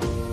Bye.